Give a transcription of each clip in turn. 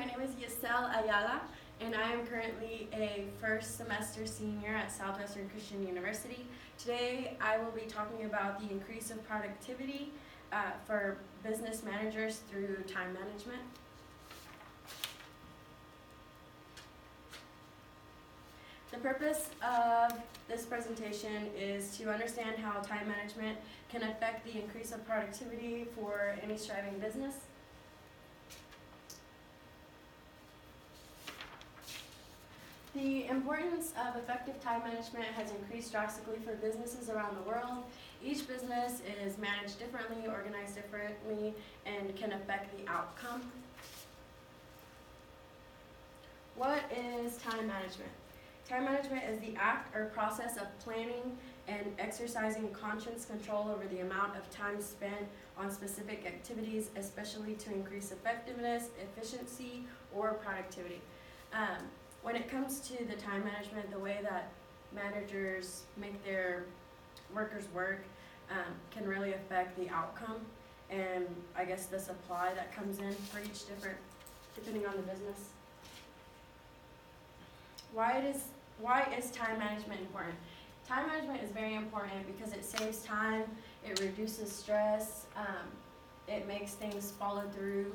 my name is Yisel Ayala, and I am currently a first semester senior at Southwestern Christian University. Today, I will be talking about the increase of productivity uh, for business managers through time management. The purpose of this presentation is to understand how time management can affect the increase of productivity for any striving business. The importance of effective time management has increased drastically for businesses around the world. Each business is managed differently, organized differently, and can affect the outcome. What is time management? Time management is the act or process of planning and exercising conscious control over the amount of time spent on specific activities, especially to increase effectiveness, efficiency, or productivity. Um, when it comes to the time management, the way that managers make their workers work um, can really affect the outcome and I guess the supply that comes in for each different, depending on the business. Why it is why is time management important? Time management is very important because it saves time, it reduces stress, um, it makes things follow through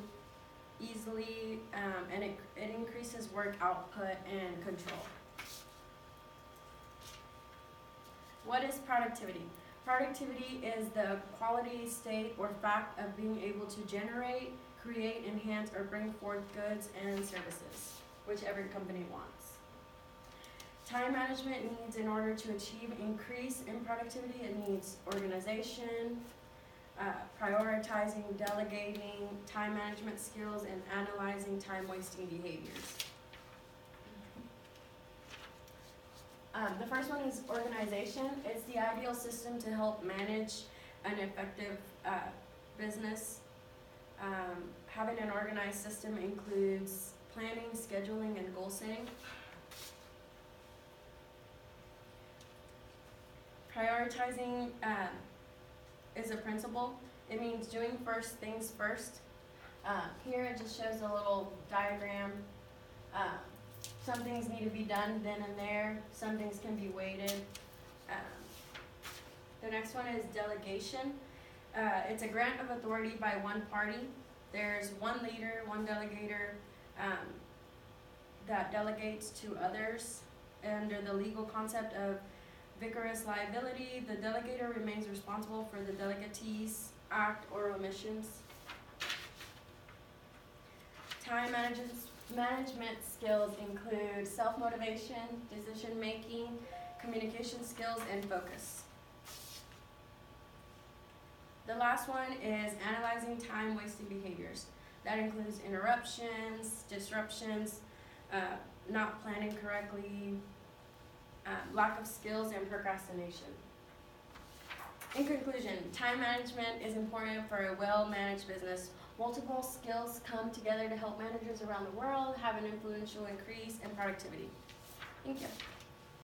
easily, um, and it, it increases work output and control. What is productivity? Productivity is the quality, state, or fact of being able to generate, create, enhance, or bring forth goods and services, which every company wants. Time management needs, in order to achieve increase in productivity, it needs organization, uh, prioritizing, delegating, time management skills, and analyzing time wasting behaviors. Um, the first one is organization. It's the ideal system to help manage an effective uh, business. Um, having an organized system includes planning, scheduling, and goal setting. Prioritizing uh, is a principle. It means doing first things first. Uh, here it just shows a little diagram. Uh, some things need to be done then and there. Some things can be waited. Um, the next one is delegation. Uh, it's a grant of authority by one party. There's one leader, one delegator um, that delegates to others under the legal concept of vicarious liability. The delegator remains responsible for the delegatee's act or omissions. Time management management skills include self-motivation, decision-making, communication skills, and focus. The last one is analyzing time-wasting behaviors. That includes interruptions, disruptions, uh, not planning correctly, um, lack of skills, and procrastination. In conclusion, time management is important for a well-managed business. Multiple skills come together to help managers around the world have an influential increase in productivity. Thank you.